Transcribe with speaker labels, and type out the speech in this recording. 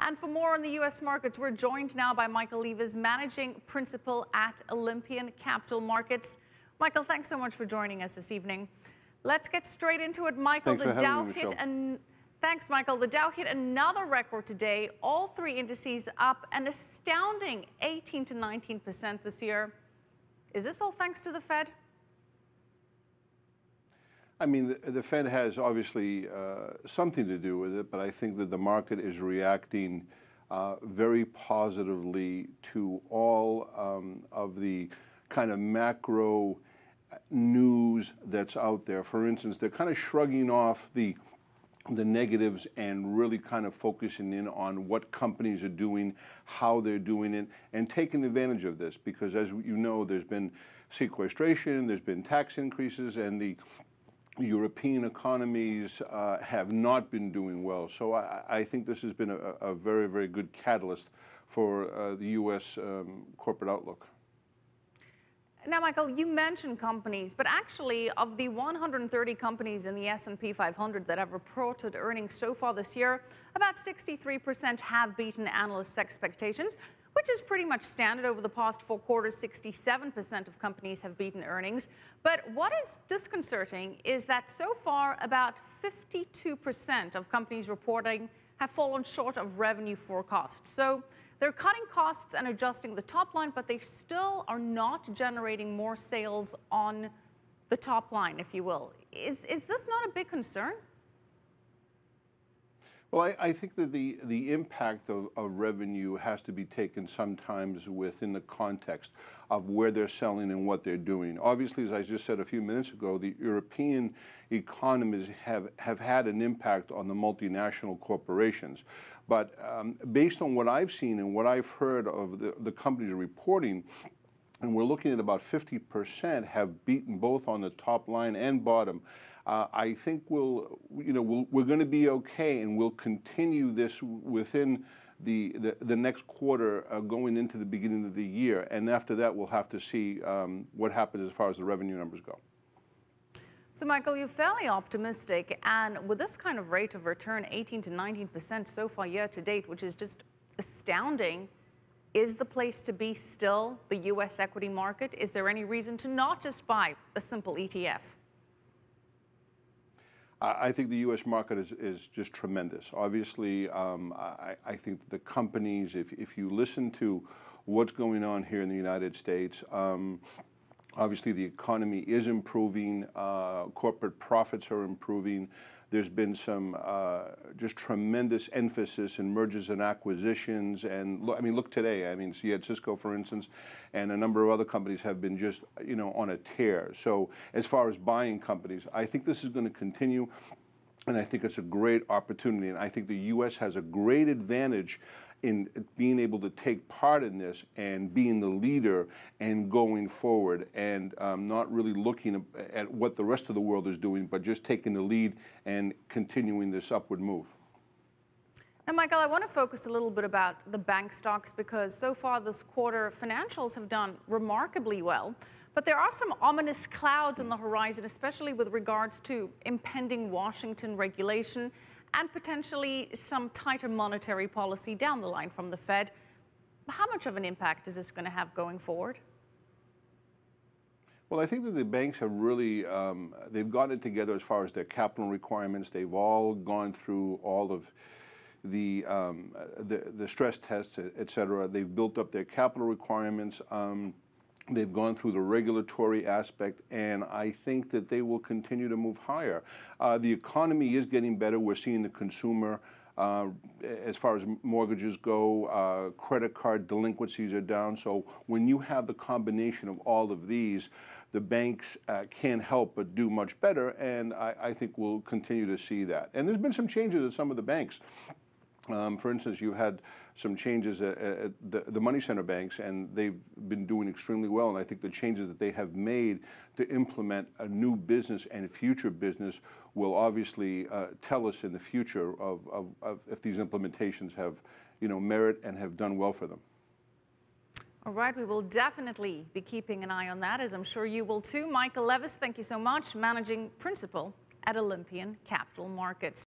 Speaker 1: And for more on the U.S. markets, we're joined now by Michael Levas, Managing Principal at Olympian Capital Markets. Michael, thanks so much for joining us this evening. Let's get straight into it, Michael.
Speaker 2: Thanks
Speaker 1: the Dow
Speaker 2: me,
Speaker 1: hit an Thanks, Michael. The Dow hit another record today. All three indices up an astounding 18 to 19% this year. Is this all thanks to the Fed?
Speaker 2: I mean, the, the Fed has obviously uh, something to do with it, but I think that the market is reacting uh, very positively to all um, of the kind of macro news that's out there. For instance, they're kind of shrugging off the the negatives and really kind of focusing in on what companies are doing, how they're doing it, and taking advantage of this. Because as you know, there's been sequestration, there's been tax increases, and the European economies uh, have not been doing well. So I, I think this has been a, a, very, very good catalyst for uh, the U.S. Um, corporate outlook.
Speaker 1: Now, Michael, you mentioned companies, but actually, of the 130 companies in the S&P 500 that have reported earnings so far this year, about 63% have beaten analysts' expectations which is pretty much standard over the past four quarters. 67% of companies have beaten earnings. But what is disconcerting is that so far, about 52% of companies reporting have fallen short of revenue forecasts. So they're cutting costs and adjusting the top line, but they still are not generating more sales on the top line, if you will. Is, is this not a big concern?
Speaker 2: Well, I, I, think that the, the impact of, of, revenue has to be taken sometimes within the context of where they're selling and what they're doing. Obviously, as I just said a few minutes ago, the European economies have, have had an impact on the multinational corporations. But um, based on what I've seen and what I've heard of the, the companies reporting, and we're looking at about 50% have beaten both on the top line and bottom uh, I think we'll, you know, we we are going to be okay, and we'll continue this within the, the, the next quarter uh, going into the beginning of the year. And after that, we'll have to see um, what happens as far as the revenue numbers go.
Speaker 1: So, Michael, you're fairly optimistic, and with this kind of rate of return, 18 to 19 percent so far year to date, which is just astounding. Is the place to be still the U.S. equity market? Is there any reason to not just buy a simple ETF?
Speaker 2: I think the U.S. market is, is just tremendous. Obviously, um, I, I, think the companies, if, if you listen to what's going on here in the United States, um, obviously the economy is improving, uh, corporate profits are improving. There's been some uh, just tremendous emphasis in mergers and acquisitions. And I mean, look today. I mean, so you had Cisco, for instance, and a number of other companies have been just, you know, on a tear. So as far as buying companies, I think this is going to continue. And I think it's a great opportunity. And I think the U.S. has a great advantage in being able to take part in this and being the leader and going forward and um, not really looking at what the rest of the world is doing, but just taking the lead and continuing this upward move.
Speaker 1: And Michael, I want to focus a little bit about the bank stocks because so far this quarter, financials have done remarkably well. But there are some ominous clouds on the horizon, especially with regards to impending Washington regulation and potentially some tighter monetary policy down the line from the Fed. How much of an impact is this going to have going forward?
Speaker 2: Well, I think that the banks have really, um, they've gotten it together as far as their capital requirements. They've all gone through all of the, um, the, the, stress tests, et cetera. They've built up their capital requirements. Um, They've gone through the regulatory aspect, and I think that they will continue to move higher. Uh, the economy is getting better. We're seeing the consumer, uh, as far as mortgages go, uh, credit card delinquencies are down. So when you have the combination of all of these, the banks uh, can't help but do much better, and I, I think we'll continue to see that. And there's been some changes at some of the banks. Um, for instance, you had some changes at, at the, the, money center banks, and they've been doing extremely well. And I think the changes that they have made to implement a new business and future business will obviously uh, tell us in the future of, of, of if these implementations have, you know, merit and have done well for them.
Speaker 1: All right, we will definitely be keeping an eye on that, as I'm sure you will too. Michael Levas, thank you so much, Managing Principal at Olympian Capital Markets.